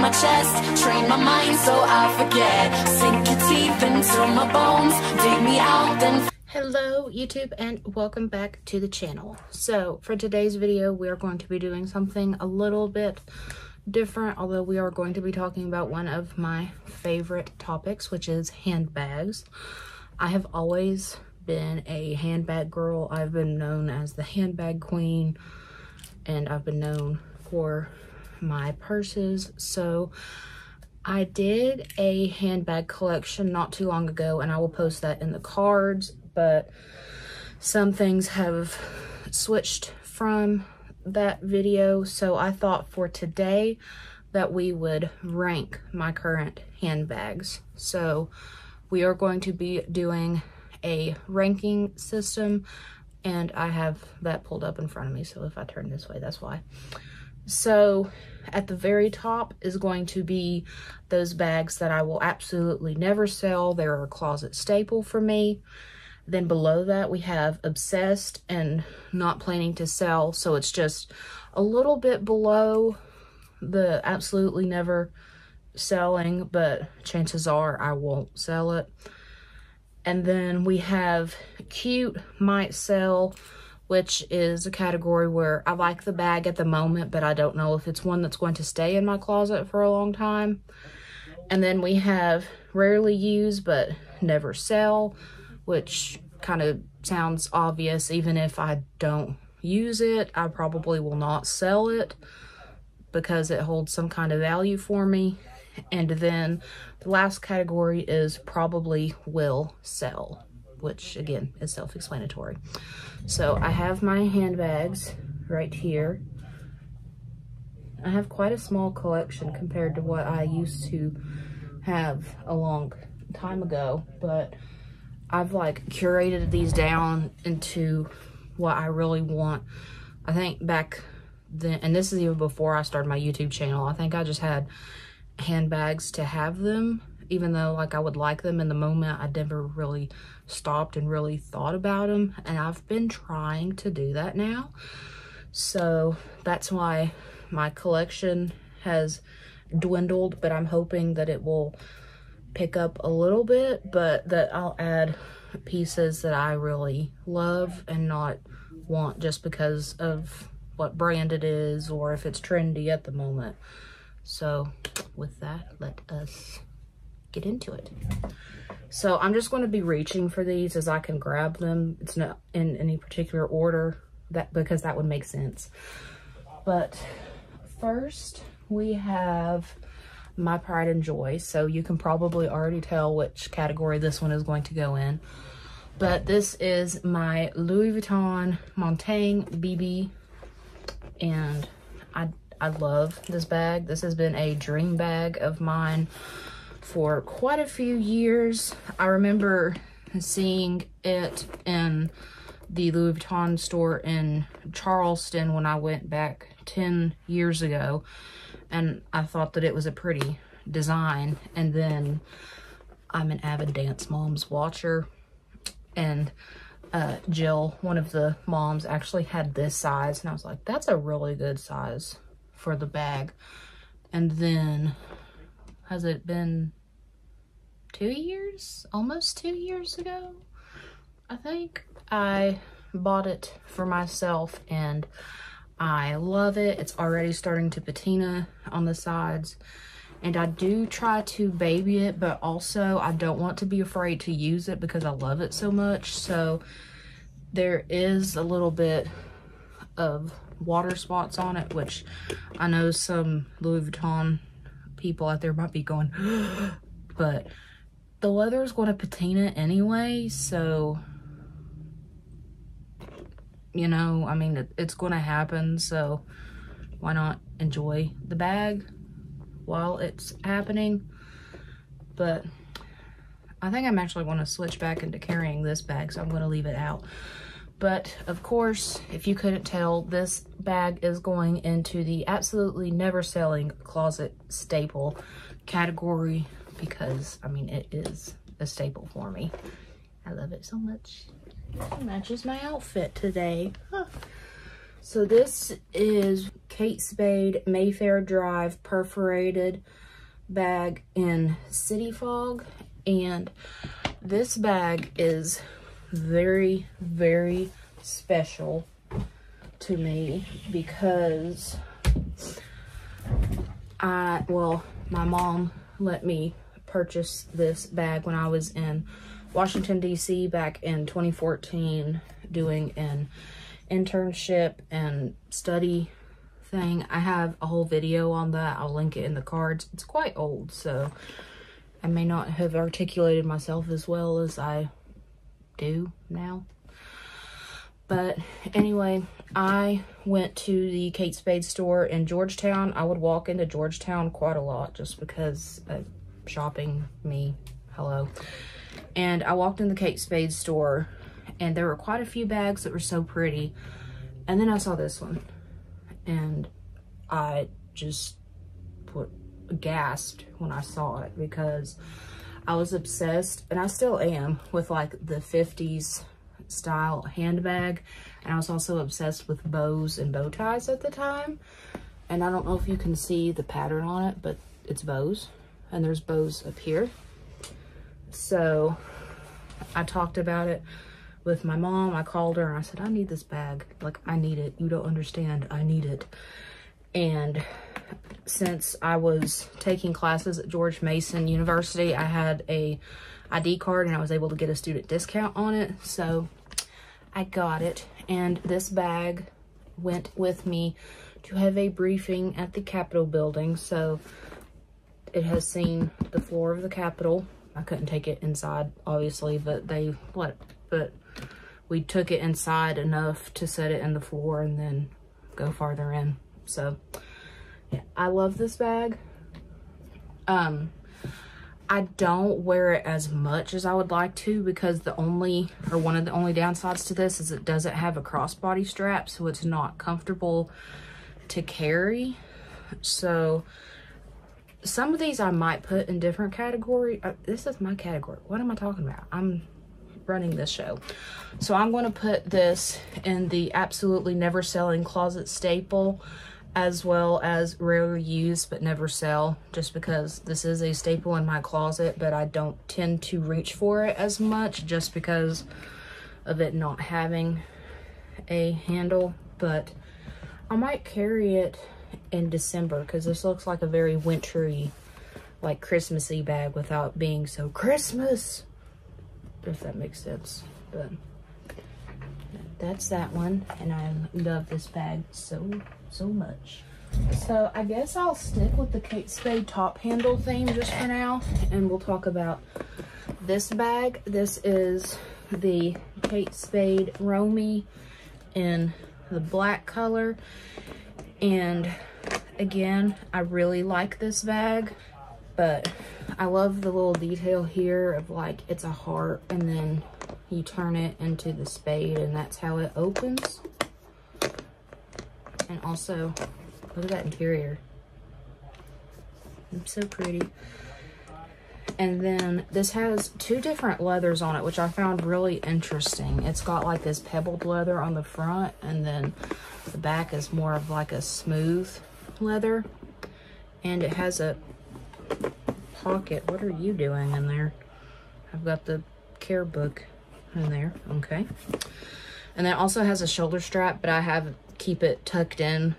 my chest, train my mind so I forget. Sink your teeth into my bones, dig me out, then Hello YouTube and welcome back to the channel. So for today's video we are going to be doing something a little bit different although we are going to be talking about one of my favorite topics which is handbags. I have always been a handbag girl. I've been known as the handbag queen and I've been known for my purses so I did a handbag collection not too long ago and I will post that in the cards but some things have switched from that video. So I thought for today that we would rank my current handbags. So we are going to be doing a ranking system and I have that pulled up in front of me. So if I turn this way, that's why. So at the very top is going to be those bags that I will absolutely never sell. They're a closet staple for me. Then below that, we have Obsessed and Not Planning to Sell. So it's just a little bit below the absolutely never selling, but chances are I won't sell it. And then we have Cute Might Sell, which is a category where I like the bag at the moment, but I don't know if it's one that's going to stay in my closet for a long time. And then we have Rarely Used, but Never Sell, which kind of sounds obvious. Even if I don't use it, I probably will not sell it because it holds some kind of value for me. And then the last category is probably will sell, which again is self-explanatory. So I have my handbags right here. I have quite a small collection compared to what I used to have a long time ago, but I've like curated these down into what I really want. I think back then, and this is even before I started my YouTube channel, I think I just had handbags to have them, even though like I would like them in the moment, I never really stopped and really thought about them. And I've been trying to do that now. So that's why my collection has dwindled, but I'm hoping that it will pick up a little bit, but that I'll add pieces that I really love and not want just because of what brand it is or if it's trendy at the moment. So with that, let us get into it. So I'm just going to be reaching for these as I can grab them. It's not in any particular order that because that would make sense. But first we have my pride and joy. So you can probably already tell which category this one is going to go in. But this is my Louis Vuitton Montaigne BB. And I, I love this bag. This has been a dream bag of mine for quite a few years. I remember seeing it in the Louis Vuitton store in Charleston when I went back 10 years ago and I thought that it was a pretty design. And then I'm an avid Dance Moms watcher, and uh, Jill, one of the moms, actually had this size, and I was like, that's a really good size for the bag. And then, has it been two years? Almost two years ago, I think. I bought it for myself, and I love it. It's already starting to patina on the sides. And I do try to baby it, but also I don't want to be afraid to use it because I love it so much. So there is a little bit of water spots on it, which I know some Louis Vuitton people out there might be going, but the leather is going to patina anyway, so you know, I mean, it, it's going to happen, so why not enjoy the bag while it's happening? But I think I'm actually going to switch back into carrying this bag, so I'm going to leave it out. But of course, if you couldn't tell, this bag is going into the absolutely never selling closet staple category because, I mean, it is a staple for me. I love it so much. It matches my outfit today. Huh. So this is Kate Spade Mayfair Drive perforated bag in City Fog. And this bag is very, very special to me because I, well, my mom let me purchase this bag when I was in Washington, D.C. back in 2014 doing an internship and study thing. I have a whole video on that. I'll link it in the cards. It's quite old, so I may not have articulated myself as well as I do now. But anyway, I went to the Kate Spade store in Georgetown. I would walk into Georgetown quite a lot just because of shopping me. Hello. And I walked in the Kate Spade store and there were quite a few bags that were so pretty. And then I saw this one and I just put gasped when I saw it because I was obsessed and I still am with like the 50s style handbag. And I was also obsessed with bows and bow ties at the time. And I don't know if you can see the pattern on it, but it's bows. And there's bows up here. So I talked about it with my mom. I called her and I said, I need this bag. Like, I need it. You don't understand. I need it. And since I was taking classes at George Mason University, I had a ID card and I was able to get a student discount on it. So I got it. And this bag went with me to have a briefing at the Capitol building. So it has seen the floor of the Capitol. I couldn't take it inside, obviously, but they let, but we took it inside enough to set it in the floor and then go farther in. So yeah, I love this bag. Um, I don't wear it as much as I would like to because the only, or one of the only downsides to this is it doesn't have a crossbody strap, so it's not comfortable to carry. So some of these I might put in different category. Uh, this is my category. What am I talking about? I'm running this show. So I'm going to put this in the absolutely never selling closet staple as well as rarely used but never sell just because this is a staple in my closet but I don't tend to reach for it as much just because of it not having a handle but I might carry it in December because this looks like a very wintry like Christmassy bag without being so Christmas if that makes sense but that's that one and I love this bag so so much. So I guess I'll stick with the Kate Spade top handle theme just for now. And we'll talk about this bag. This is the Kate Spade Romy in the black color. And again, I really like this bag. But I love the little detail here of like it's a heart and then you turn it into the spade and that's how it opens. And also, look at that interior. It's so pretty. And then this has two different leathers on it, which I found really interesting. It's got like this pebbled leather on the front, and then the back is more of like a smooth leather. And it has a pocket. What are you doing in there? I've got the care book in there. Okay. And then also has a shoulder strap, but I have keep it tucked in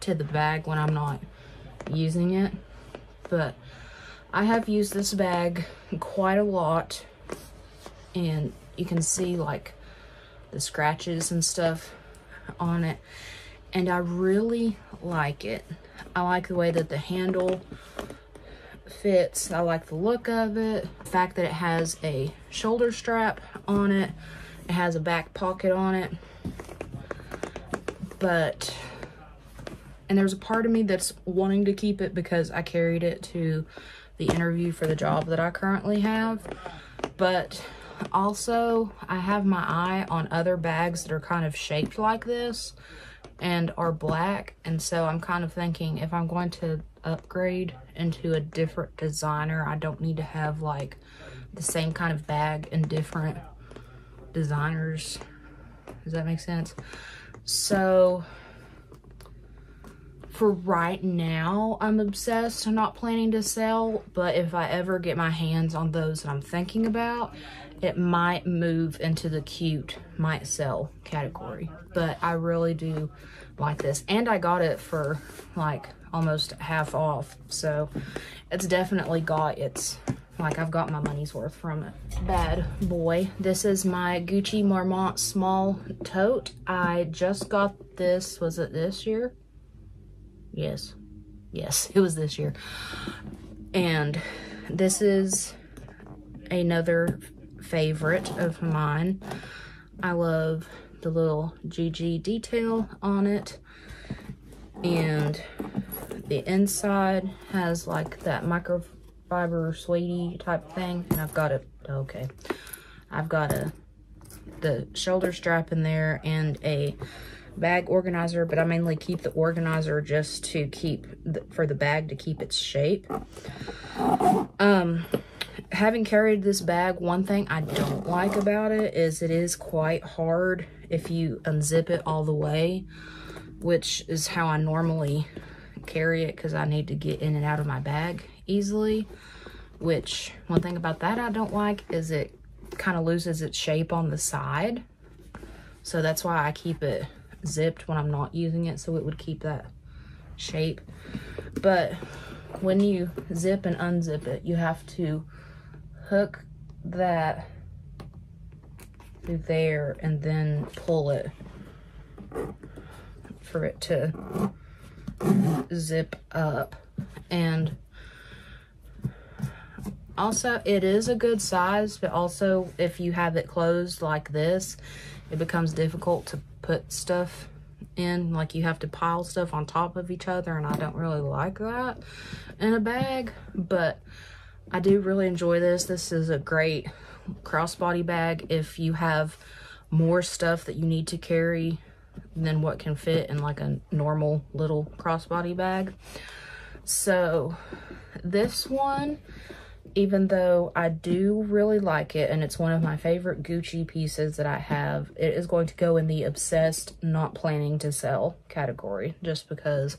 to the bag when I'm not using it. But I have used this bag quite a lot and you can see like the scratches and stuff on it and I really like it. I like the way that the handle fits. I like the look of it. The fact that it has a shoulder strap on it. It has a back pocket on it but and there's a part of me that's wanting to keep it because I carried it to the interview for the job that I currently have but also I have my eye on other bags that are kind of shaped like this and are black and so I'm kind of thinking if I'm going to upgrade into a different designer I don't need to have like the same kind of bag in different designers. Does that make sense? So for right now, I'm obsessed. I'm not planning to sell, but if I ever get my hands on those that I'm thinking about, it might move into the cute might sell category. But I really do like this. And I got it for like almost half off. So it's definitely got its, like I've got my money's worth from it. Bad boy. This is my Gucci Marmont small tote. I just got this, was it this year? Yes. Yes, it was this year. And this is another favorite of mine. I love the little GG detail on it. And the inside has like that microfiber sweetie type thing. And I've got a, okay. I've got a, the shoulder strap in there and a bag organizer, but I mainly keep the organizer just to keep, the, for the bag to keep its shape. Um, having carried this bag, one thing I don't like about it is it is quite hard if you unzip it all the way, which is how I normally carry it because I need to get in and out of my bag easily. Which, one thing about that I don't like is it kind of loses its shape on the side. So that's why I keep it zipped when I'm not using it so it would keep that shape. But when you zip and unzip it, you have to hook that through there and then pull it for it to zip up. And also, it is a good size, but also if you have it closed like this, it becomes difficult to put stuff in. Like you have to pile stuff on top of each other, and I don't really like that in a bag, but I do really enjoy this. This is a great crossbody bag if you have more stuff that you need to carry than what can fit in like a normal little crossbody bag. So this one, even though I do really like it and it's one of my favorite Gucci pieces that I have, it is going to go in the obsessed, not planning to sell category just because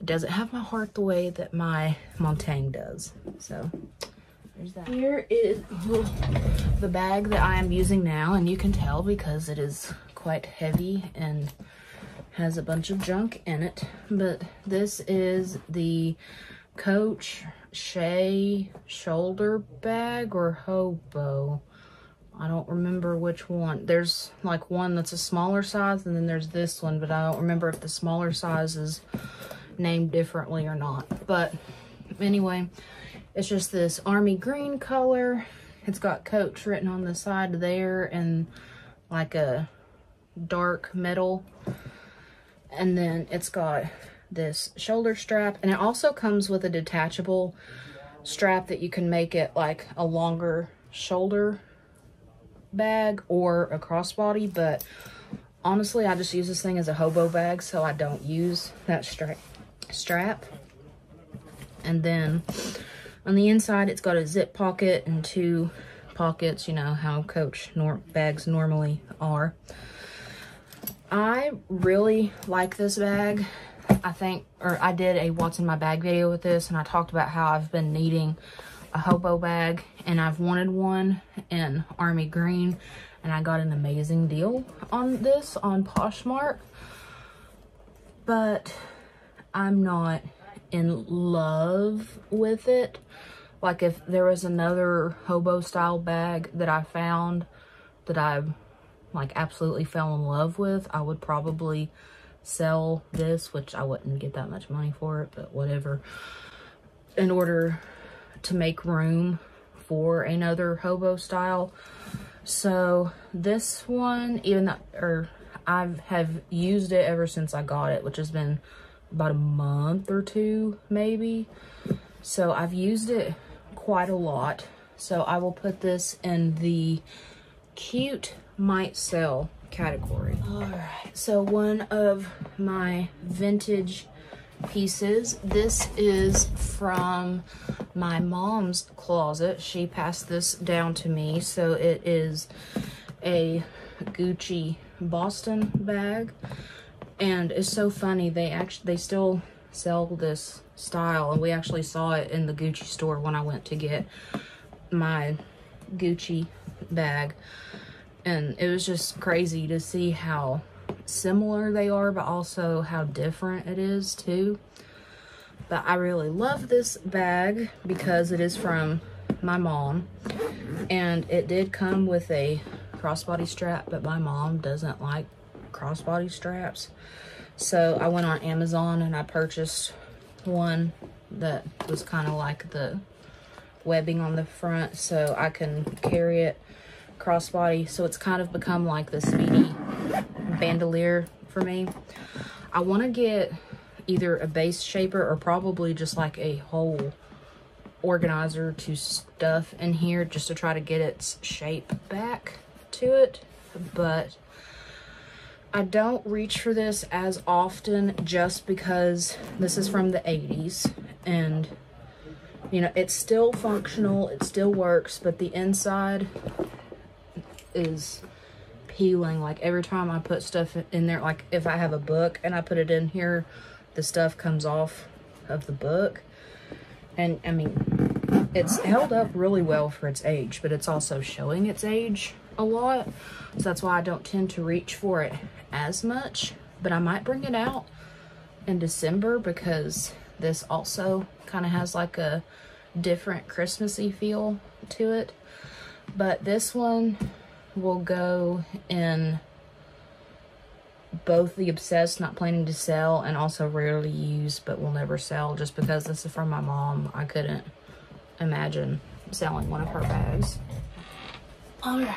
it doesn't have my heart the way that my Montaigne does. So there's that. Here is the bag that I am using now and you can tell because it is quite heavy and has a bunch of junk in it. But this is the Coach Shay shoulder bag or hobo. I don't remember which one. There's like one that's a smaller size and then there's this one, but I don't remember if the smaller size is named differently or not. But anyway, it's just this army green color. It's got Coach written on the side there and like a dark metal. And then it's got this shoulder strap. And it also comes with a detachable strap that you can make it like a longer shoulder bag or a crossbody. But honestly, I just use this thing as a hobo bag, so I don't use that strap. strap. And then on the inside, it's got a zip pocket and two pockets, you know, how Coach nor bags normally are. I really like this bag. I think, or I did a what's in my bag video with this and I talked about how I've been needing a hobo bag and I've wanted one in army green and I got an amazing deal on this on Poshmark. But I'm not in love with it. Like if there was another hobo style bag that I found that I like absolutely fell in love with, I would probably sell this, which I wouldn't get that much money for it, but whatever, in order to make room for another hobo style. So this one, even though, or I have used it ever since I got it, which has been about a month or two, maybe. So I've used it quite a lot. So I will put this in the cute might sell category. All right, so one of my vintage pieces. This is from my mom's closet. She passed this down to me. So it is a Gucci Boston bag. And it's so funny, they actually, they still sell this style. And we actually saw it in the Gucci store when I went to get my Gucci bag. And it was just crazy to see how similar they are, but also how different it is too. But I really love this bag because it is from my mom. And it did come with a crossbody strap, but my mom doesn't like crossbody straps. So I went on Amazon and I purchased one that was kind of like the webbing on the front so I can carry it crossbody. So it's kind of become like the speedy Bandoulière for me. I want to get either a base shaper or probably just like a whole organizer to stuff in here just to try to get its shape back to it. But I don't reach for this as often just because this is from the 80s and you know it's still functional it still works but the inside is peeling. Like every time I put stuff in there like if I have a book and I put it in here the stuff comes off of the book. And I mean it's held up really well for its age but it's also showing its age a lot. So that's why I don't tend to reach for it as much. But I might bring it out in December because this also kind of has like a different Christmassy feel to it. But this one will go in both the obsessed not planning to sell and also rarely used but will never sell just because this is from my mom. I couldn't imagine selling one of her bags. All right.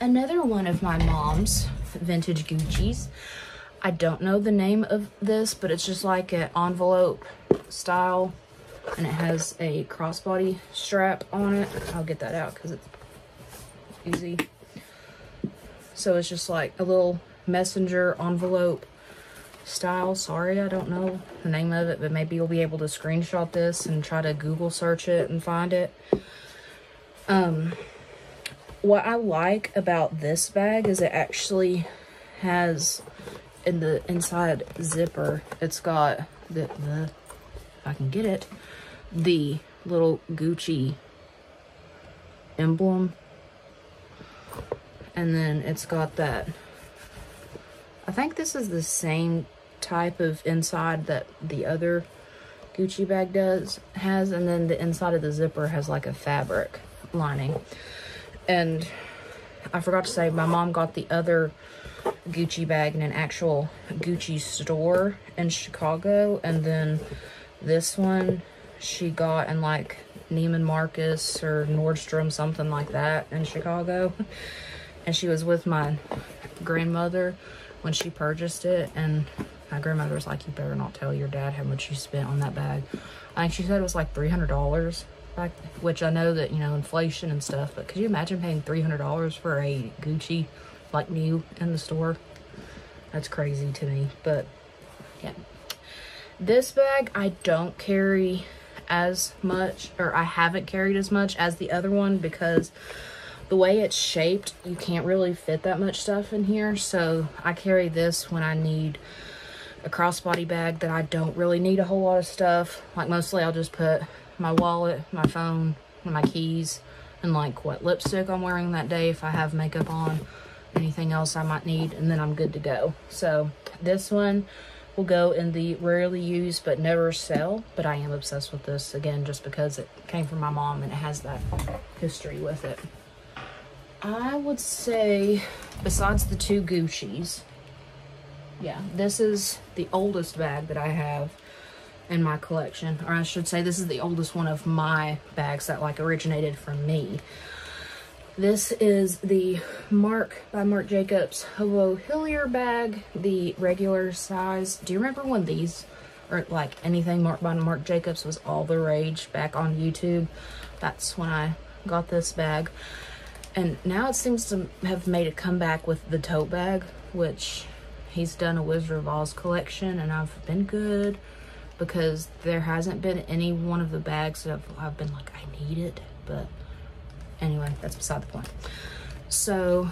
Another one of my mom's vintage gucci's. I don't know the name of this but it's just like an envelope style and it has a crossbody strap on it. I'll get that out because it's easy so it's just like a little messenger envelope style. Sorry, I don't know the name of it, but maybe you'll be able to screenshot this and try to Google search it and find it. Um, what I like about this bag is it actually has in the inside zipper, it's got the, the if I can get it, the little Gucci emblem and then it's got that I think this is the same type of inside that the other Gucci bag does has and then the inside of the zipper has like a fabric lining. And I forgot to say my mom got the other Gucci bag in an actual Gucci store in Chicago and then this one she got in like Neiman Marcus or Nordstrom something like that in Chicago and she was with my grandmother when she purchased it and my grandmother was like you better not tell your dad how much you spent on that bag. I think she said it was like $300 back which i know that you know inflation and stuff but could you imagine paying $300 for a gucci like new in the store? That's crazy to me but yeah. This bag i don't carry as much or i haven't carried as much as the other one because the way it's shaped, you can't really fit that much stuff in here. So I carry this when I need a crossbody bag that I don't really need a whole lot of stuff. Like mostly I'll just put my wallet, my phone, my keys, and like what lipstick I'm wearing that day if I have makeup on, anything else I might need, and then I'm good to go. So this one will go in the rarely used but never sell, but I am obsessed with this again just because it came from my mom and it has that history with it. I would say, besides the two Gucci's, yeah, this is the oldest bag that I have in my collection. Or I should say, this is the oldest one of my bags that, like, originated from me. This is the Marc by Marc Jacobs Hobo Hillier bag, the regular size. Do you remember when these, or like anything Marc by Marc Jacobs was all the rage back on YouTube? That's when I got this bag. And now it seems to have made a comeback with the tote bag, which he's done a Wizard of Oz collection, and I've been good because there hasn't been any one of the bags that I've, I've been like, I need it. But anyway, that's beside the point. So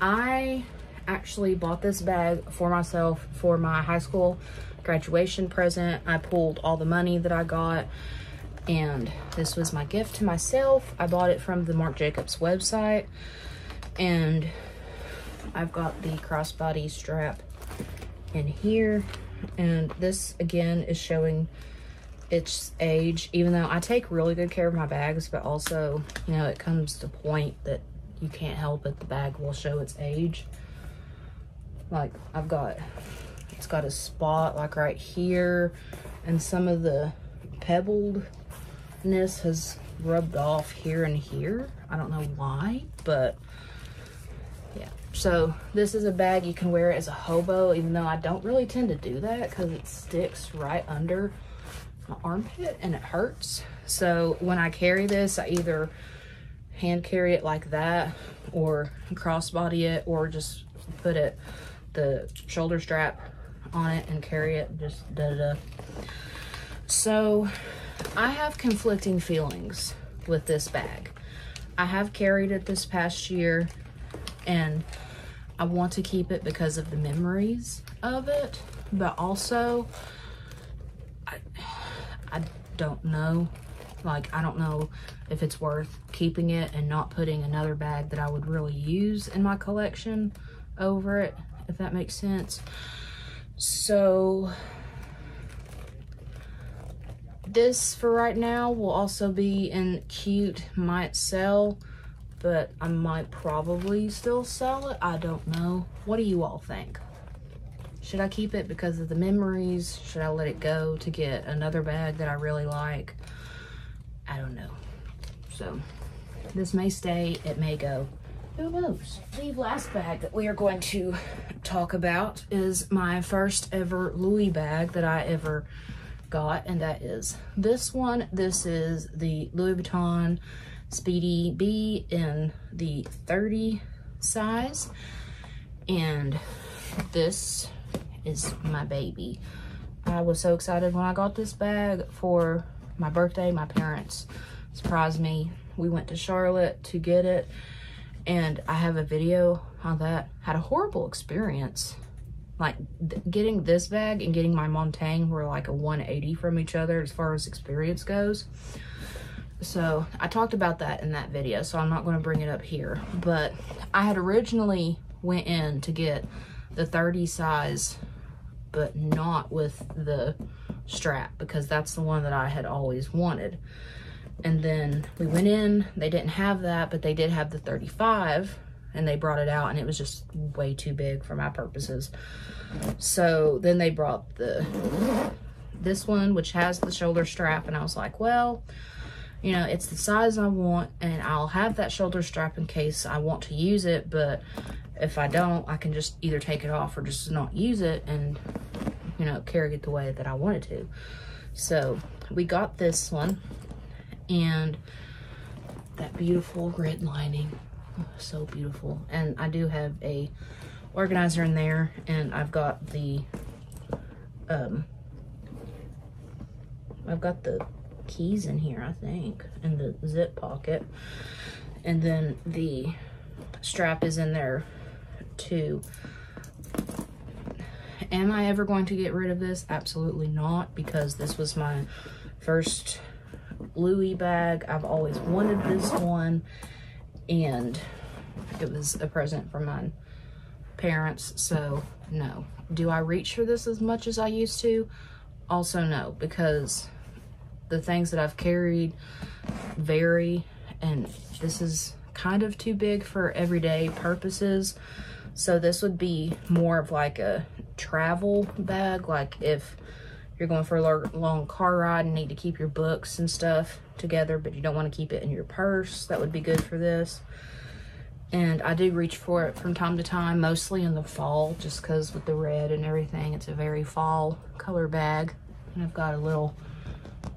I actually bought this bag for myself for my high school graduation present. I pulled all the money that I got and this was my gift to myself. I bought it from the Marc Jacobs website and I've got the crossbody strap in here. And this again is showing its age even though I take really good care of my bags but also you know it comes to point that you can't help it. The bag will show its age. Like I've got it's got a spot like right here and some of the pebbledness has rubbed off here and here. I don't know why but yeah. So this is a bag you can wear as a hobo even though I don't really tend to do that because it sticks right under my armpit and it hurts. So when I carry this I either hand carry it like that or crossbody it or just put it the shoulder strap on it and carry it just da da da so I have conflicting feelings with this bag I have carried it this past year and I want to keep it because of the memories of it but also I, I don't know like, I don't know if it's worth keeping it and not putting another bag that I would really use in my collection over it, if that makes sense. So, this for right now will also be in cute might sell but i might probably still sell it i don't know what do you all think should i keep it because of the memories should i let it go to get another bag that i really like I don't know. So this may stay, it may go. Who knows? The last bag that we are going to talk about is my first ever Louis bag that I ever got, and that is this one. This is the Louis Vuitton Speedy B in the 30 size, and this is my baby. I was so excited when I got this bag for my birthday, my parents surprised me. We went to Charlotte to get it and I have a video on that. Had a horrible experience. Like th getting this bag and getting my Montaigne were like a 180 from each other as far as experience goes. So I talked about that in that video, so I'm not going to bring it up here. But I had originally went in to get the 30 size, but not with the strap because that's the one that I had always wanted. And then we went in, they didn't have that, but they did have the 35 and they brought it out and it was just way too big for my purposes. So then they brought the this one, which has the shoulder strap. And I was like, well, you know, it's the size I want and I'll have that shoulder strap in case I want to use it. But if I don't, I can just either take it off or just not use it. And you know, carry it the way that I wanted to. So we got this one and that beautiful red lining. So beautiful. And I do have a organizer in there and I've got the, um, I've got the keys in here, I think, in the zip pocket. And then the strap is in there too. Am I ever going to get rid of this? Absolutely not, because this was my first Louis bag. I've always wanted this one, and it was a present from my parents, so no. Do I reach for this as much as I used to? Also no, because the things that I've carried vary, and this is kind of too big for everyday purposes. So this would be more of like a travel bag, like if you're going for a long car ride and need to keep your books and stuff together, but you don't want to keep it in your purse, that would be good for this. And I do reach for it from time to time, mostly in the fall, just because with the red and everything, it's a very fall color bag. And I've got a little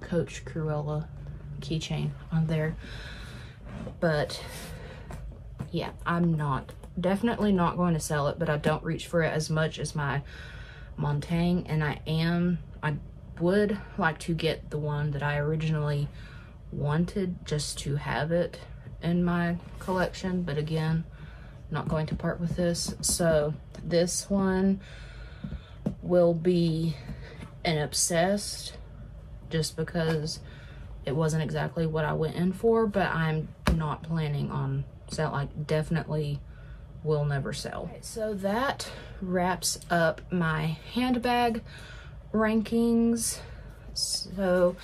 Coach Cruella keychain on there. But yeah, I'm not definitely not going to sell it, but I don't reach for it as much as my Montaigne. And I am, I would like to get the one that I originally wanted just to have it in my collection. But again, not going to part with this. So this one will be an obsessed just because it wasn't exactly what I went in for, but I'm not planning on sell like definitely will never sell. so that wraps up my handbag rankings. So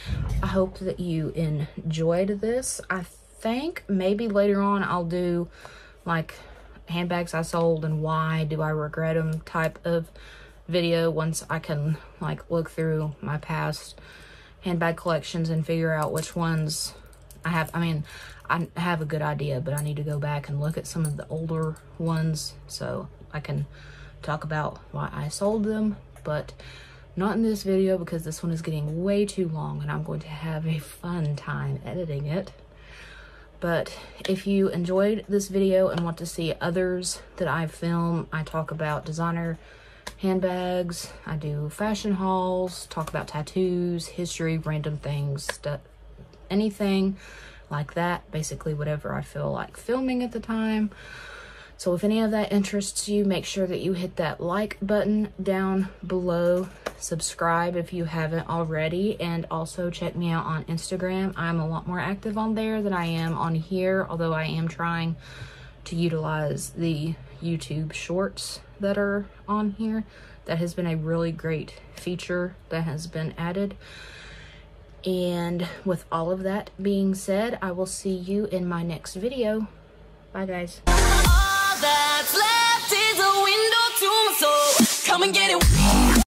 I hope that you enjoyed this. I think maybe later on I'll do like handbags I sold and why do I regret them type of video once I can like look through my past handbag collections and figure out which ones I have. I mean, I have a good idea, but I need to go back and look at some of the older ones so I can talk about why I sold them, but not in this video because this one is getting way too long and I'm going to have a fun time editing it. But if you enjoyed this video and want to see others that I film, I talk about designer handbags, I do fashion hauls, talk about tattoos, history, random things, stuff, anything like that. Basically whatever I feel like filming at the time. So if any of that interests you, make sure that you hit that like button down below. Subscribe if you haven't already. And also check me out on Instagram. I'm a lot more active on there than I am on here. Although I am trying to utilize the YouTube shorts that are on here. That has been a really great feature that has been added. And with all of that being said, I will see you in my next video. Bye, guys Come and get it.